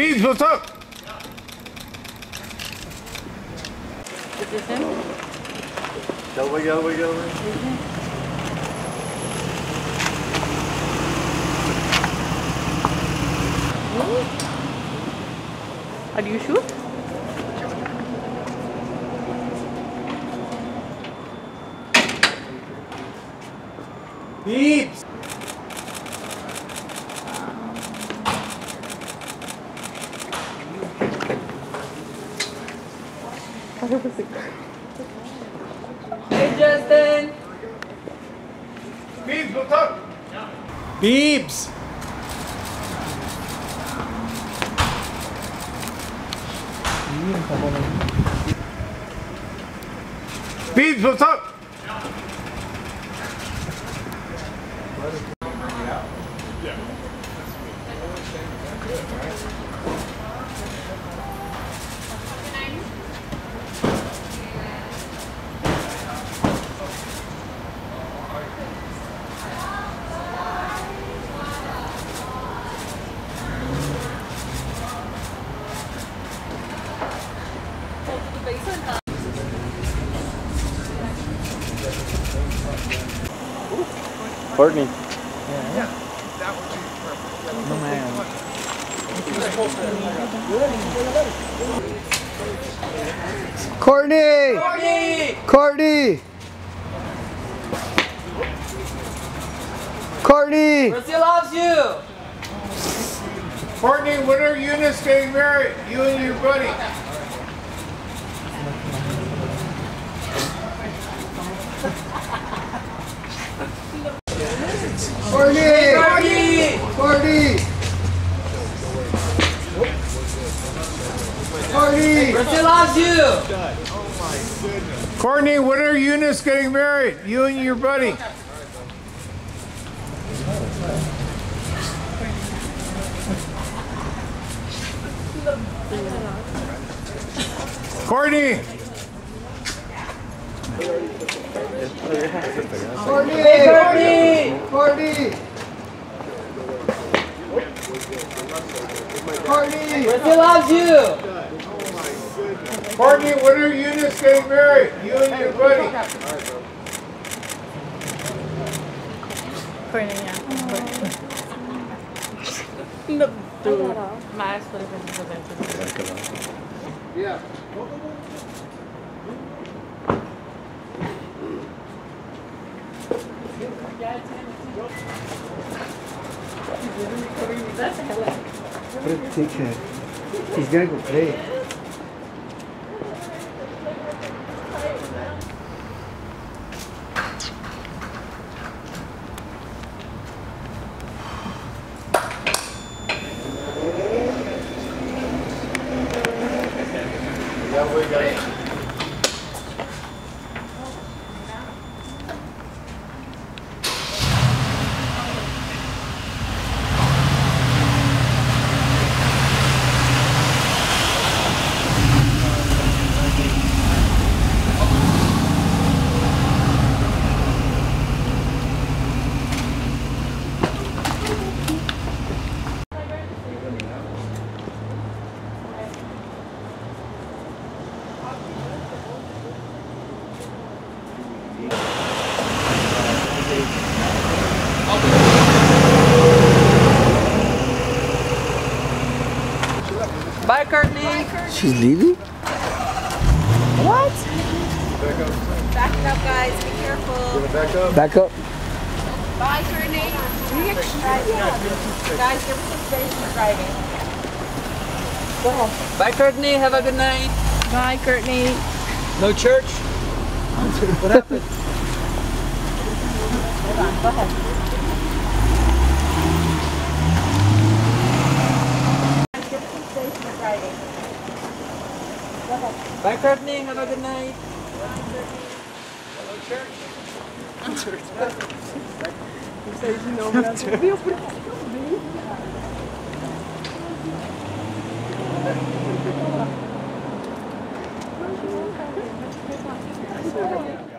Biebs, what's up? Is this him? Get away, get away, get away. Are you sure? Biebs! Hey Justin! Biebs, what's up? Biebs! Biebs, what's up? Kourtney. Yeah. No man. Kourtney! Kourtney! Kourtney! Brazil loves you! Kourtney, when are Eunice getting married? You and your buddy. Kourtney! Kourtney! Kourtney! Kourtney! Brazil loves you! Kourtney, when are Eunice getting married? You and your buddy. Kourtney! Kourtney! Kourtney! Kourtney! Kourtney! Brazil loves you! Kourtney, when are Eunice getting married? You and your buddy. Kourtney, yeah. No, dude. My eyes would have been presented. Yeah. Take care. He's gonna go play. Away, get away. Bye, Kourtney! She's leaving? What? Back it up, guys. Be careful. Back up. Back up. Bye, Kourtney. Guys, give us some space for driving. Bye, Kourtney. Have a good night. Bye, Kourtney. No church? What happened? Bye, Kourtney. Have a good night. Bye.